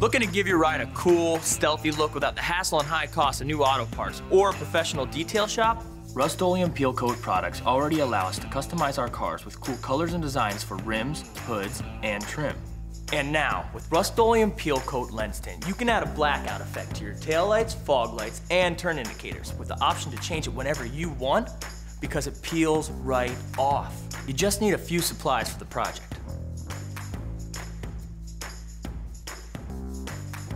Looking to give your ride a cool, stealthy look without the hassle and high cost of new auto parts or a professional detail shop? Rust-Oleum Peel Coat products already allow us to customize our cars with cool colors and designs for rims, hoods, and trim. And now, with Rust-Oleum Peel Coat Lens Tint, you can add a blackout effect to your taillights, fog lights, and turn indicators with the option to change it whenever you want because it peels right off. You just need a few supplies for the project.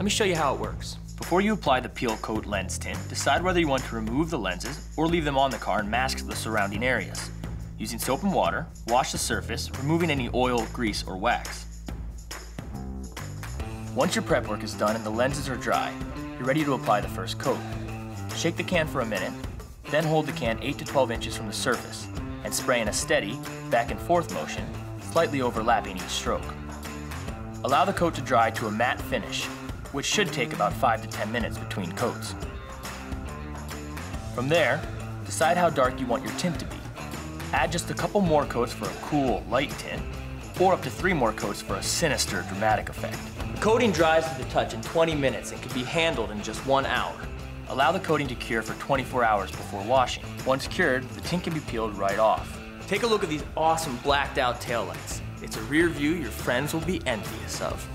Let me show you how it works. Before you apply the Peel Coat lens tint, decide whether you want to remove the lenses or leave them on the car and mask the surrounding areas. Using soap and water, wash the surface, removing any oil, grease, or wax. Once your prep work is done and the lenses are dry, you're ready to apply the first coat. Shake the can for a minute, then hold the can 8 to 12 inches from the surface and spray in a steady, back and forth motion, slightly overlapping each stroke. Allow the coat to dry to a matte finish, which should take about 5 to 10 minutes between coats. From there, decide how dark you want your tint to be. Add just a couple more coats for a cool, light tint, or up to three more coats for a sinister, dramatic effect. The coating dries to the touch in 20 minutes and can be handled in just one hour. Allow the coating to cure for 24 hours before washing. Once cured, the tint can be peeled right off. Take a look at these awesome blacked out taillights. It's a rear view your friends will be envious of.